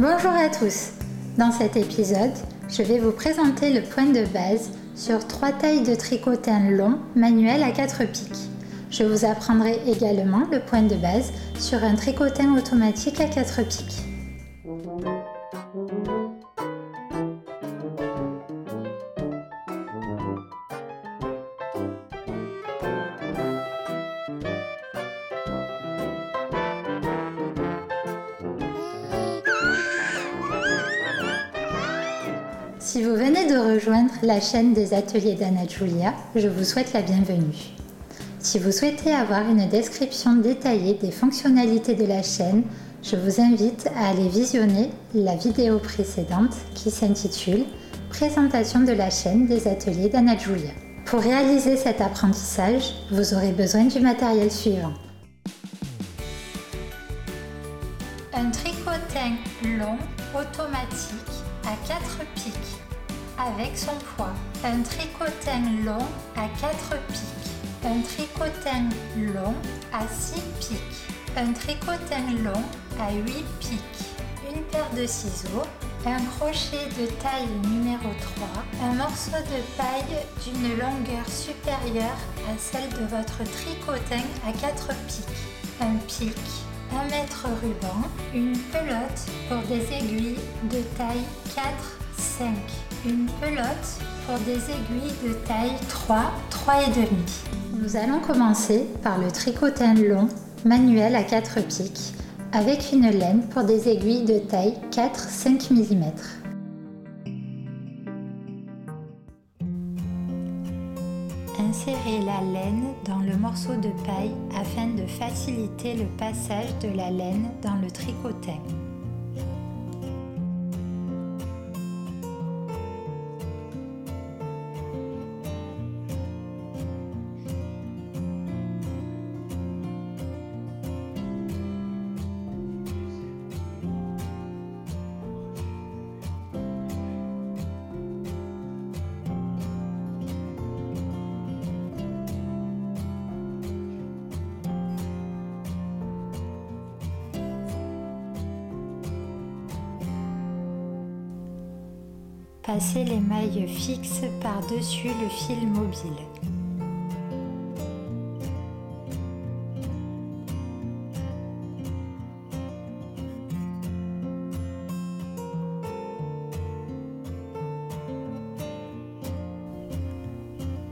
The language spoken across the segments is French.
Bonjour à tous. Dans cet épisode, je vais vous présenter le point de base sur trois tailles de tricotin long manuel à 4 pics. Je vous apprendrai également le point de base sur un tricotin automatique à 4 pics. Rejoindre la chaîne des ateliers d'Anna Julia, je vous souhaite la bienvenue. Si vous souhaitez avoir une description détaillée des fonctionnalités de la chaîne, je vous invite à aller visionner la vidéo précédente qui s'intitule Présentation de la chaîne des ateliers d'Anna Julia. Pour réaliser cet apprentissage, vous aurez besoin du matériel suivant. Un tricotin long automatique à 4 pics avec son poids. Un tricotin long à 4 pics. Un tricotin long à 6 pics. Un tricotin long à 8 pics. Une paire de ciseaux. Un crochet de taille numéro 3. Un morceau de paille d'une longueur supérieure à celle de votre tricotin à 4 pics. Un pic un mètre ruban, une pelote pour des aiguilles de taille 4, 5, une pelote pour des aiguilles de taille 3, 3 et demi. Nous allons commencer par le tricotin long manuel à 4 pics avec une laine pour des aiguilles de taille 4-5 mm. Insérez la laine dans le morceau de paille afin de faciliter le passage de la laine dans le tricotin. Passez les mailles fixes par-dessus le fil mobile.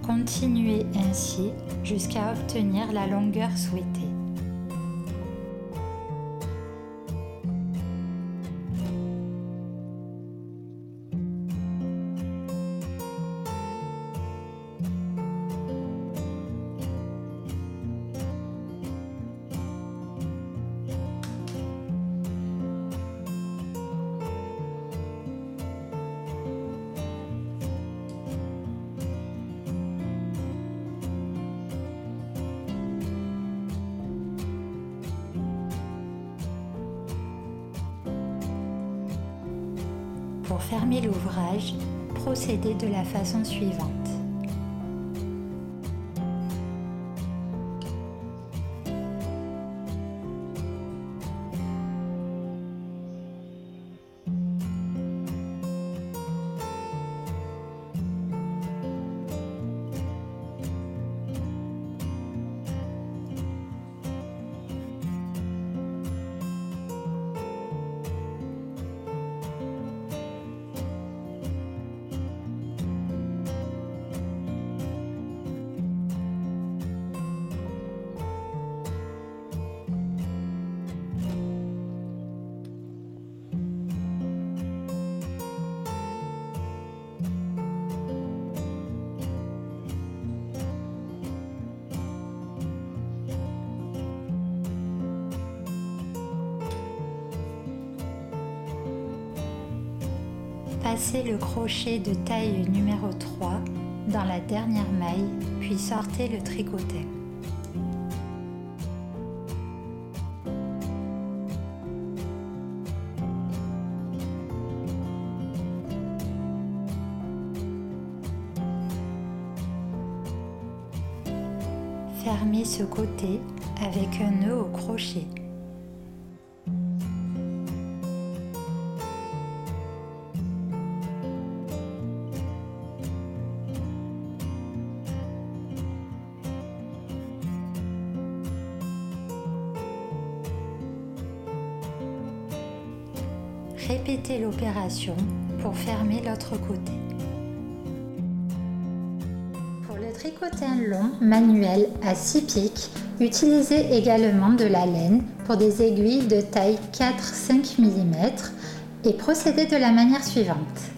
Continuez ainsi jusqu'à obtenir la longueur souhaitée. Fermer l'ouvrage, procédez de la façon suivante. Passez le crochet de taille numéro 3 dans la dernière maille, puis sortez le tricotin. Fermez ce côté avec un nœud au crochet. Pour fermer l'autre côté. Pour le tricotin long manuel à 6 pics, utilisez également de la laine pour des aiguilles de taille 4-5 mm et procédez de la manière suivante.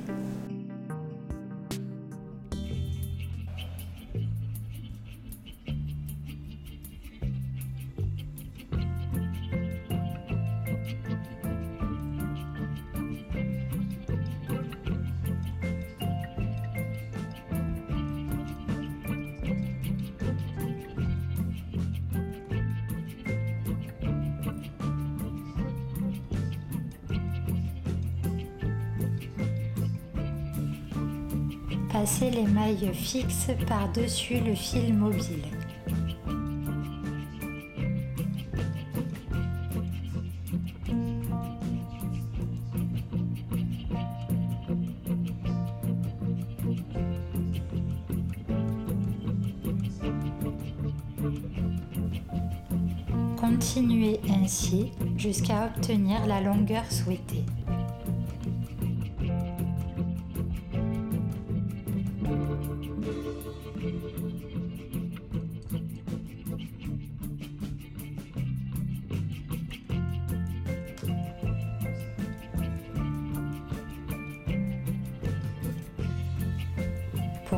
Passez les mailles fixes par-dessus le fil mobile. Continuez ainsi jusqu'à obtenir la longueur souhaitée.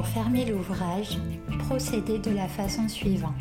Pour fermer l'ouvrage, procédez de la façon suivante.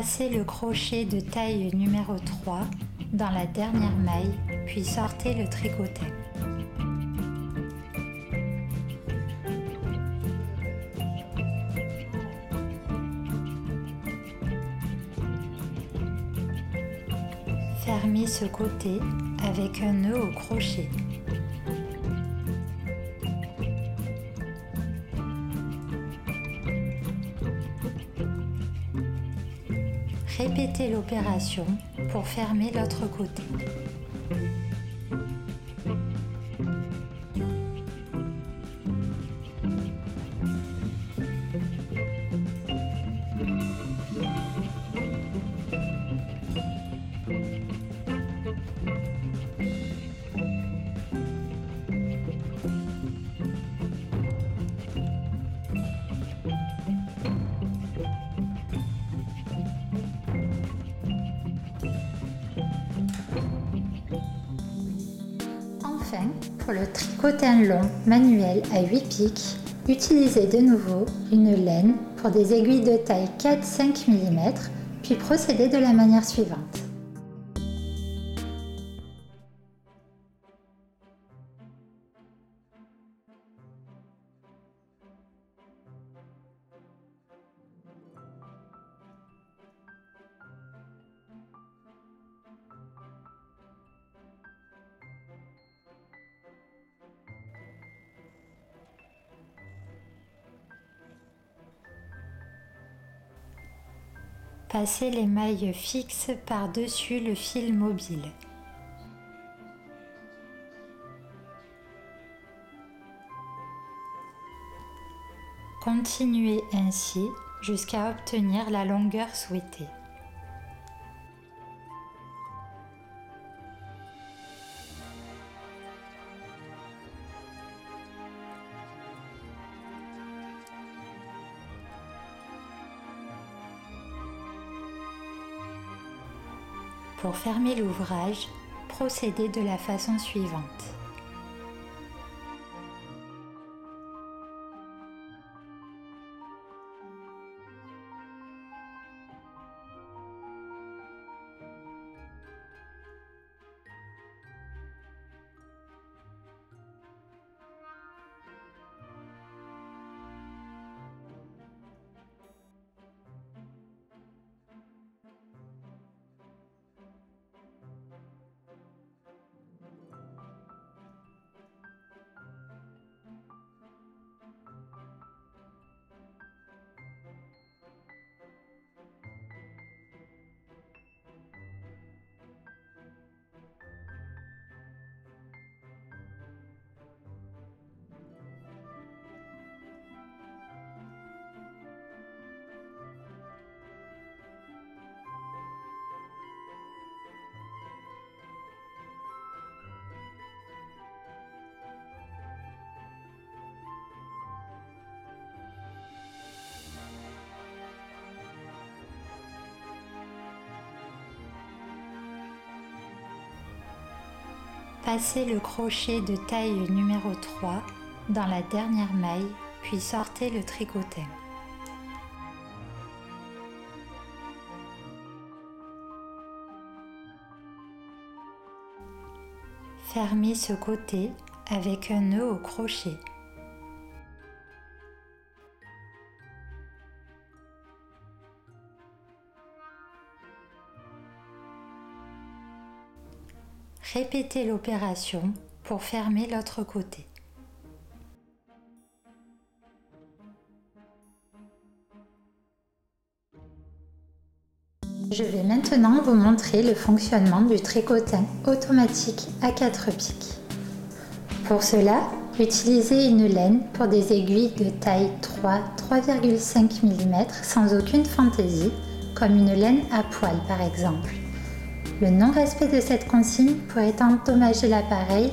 Passez le crochet de taille numéro 3 dans la dernière maille, puis sortez le tricotin. Fermez ce côté avec un nœud au crochet. Répétez l'opération pour fermer l'autre côté. Pour le tricotin long manuel à 8 pics, utilisez de nouveau une laine pour des aiguilles de taille 4-5 mm, puis procédez de la manière suivante. Passez les mailles fixes par-dessus le fil mobile. Continuez ainsi jusqu'à obtenir la longueur souhaitée. Pour fermer l'ouvrage, procédez de la façon suivante. Passez le crochet de taille numéro 3 dans la dernière maille, puis sortez le tricotin. Fermez ce côté avec un nœud au crochet. Répétez l'opération pour fermer l'autre côté. Je vais maintenant vous montrer le fonctionnement du tricotin automatique à 4 pics. Pour cela, utilisez une laine pour des aiguilles de taille 3-3,5 mm sans aucune fantaisie, comme une laine à poil par exemple. Le non-respect de cette consigne pourrait endommager l'appareil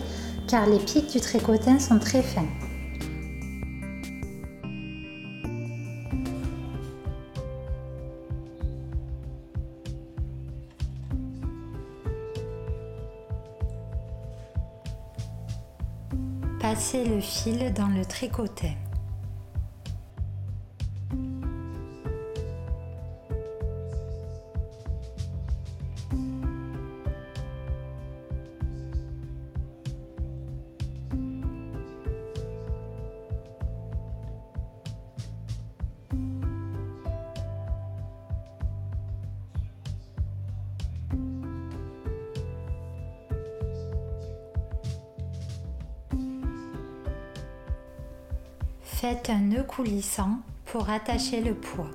car les pics du tricotin sont très fins. Passez le fil dans le tricotin. Faites un nœud coulissant pour attacher le poids.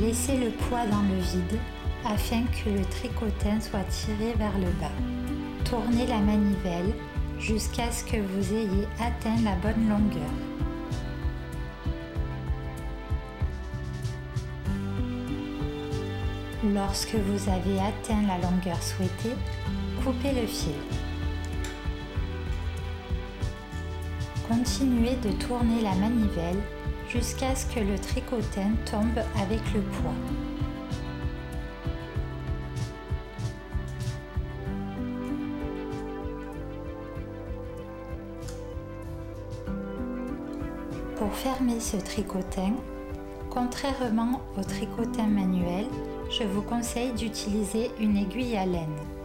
Laissez le poids dans le vide afin que le tricotin soit tiré vers le bas. Tournez la manivelle jusqu'à ce que vous ayez atteint la bonne longueur. Lorsque vous avez atteint la longueur souhaitée, coupez le fil. Continuez de tourner la manivelle jusqu'à ce que le tricotin tombe avec le poids. Pour fermer ce tricotin, contrairement au tricotin manuel, je vous conseille d'utiliser une aiguille à laine.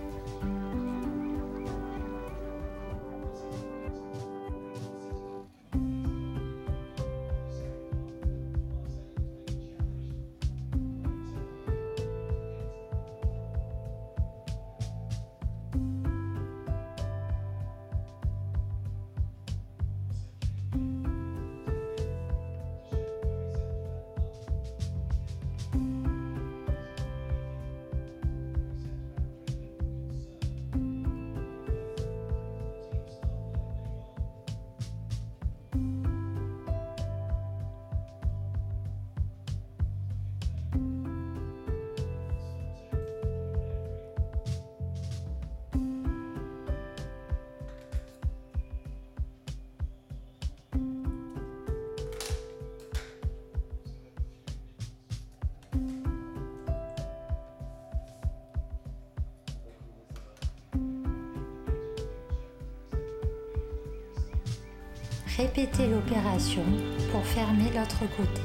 Répétez l'opération pour fermer l'autre côté.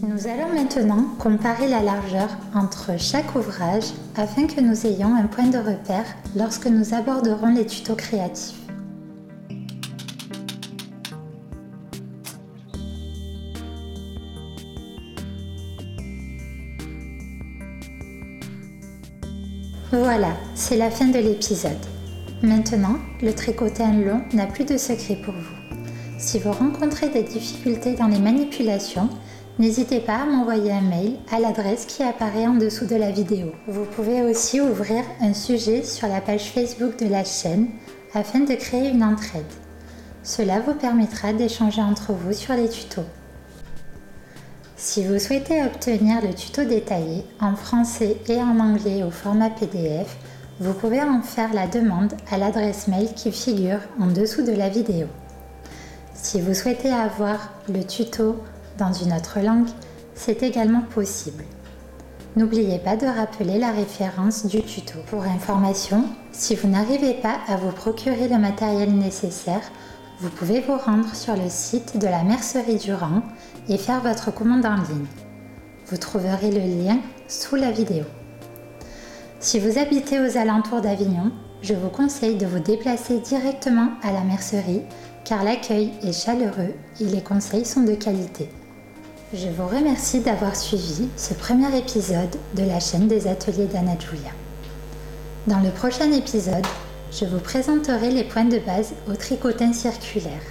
Nous allons maintenant comparer la largeur entre chaque ouvrage afin que nous ayons un point de repère lorsque nous aborderons les tutos créatifs. Voilà, c'est la fin de l'épisode. Maintenant, le tricotin long n'a plus de secret pour vous. Si vous rencontrez des difficultés dans les manipulations, n'hésitez pas à m'envoyer un mail à l'adresse qui apparaît en dessous de la vidéo. Vous pouvez aussi ouvrir un sujet sur la page Facebook de la chaîne afin de créer une entraide. Cela vous permettra d'échanger entre vous sur les tutos. Si vous souhaitez obtenir le tuto détaillé en français et en anglais au format PDF, vous pouvez en faire la demande à l'adresse mail qui figure en dessous de la vidéo. Si vous souhaitez avoir le tuto dans une autre langue, c'est également possible. N'oubliez pas de rappeler la référence du tuto. Pour information, si vous n'arrivez pas à vous procurer le matériel nécessaire, vous pouvez vous rendre sur le site de la Mercerie Durand et faire votre commande en ligne. Vous trouverez le lien sous la vidéo. Si vous habitez aux alentours d'Avignon, je vous conseille de vous déplacer directement à la mercerie car l'accueil est chaleureux et les conseils sont de qualité. Je vous remercie d'avoir suivi ce premier épisode de la chaîne des ateliers d'Anna Julia. Dans le prochain épisode, je vous présenterai les points de base au tricotin circulaire.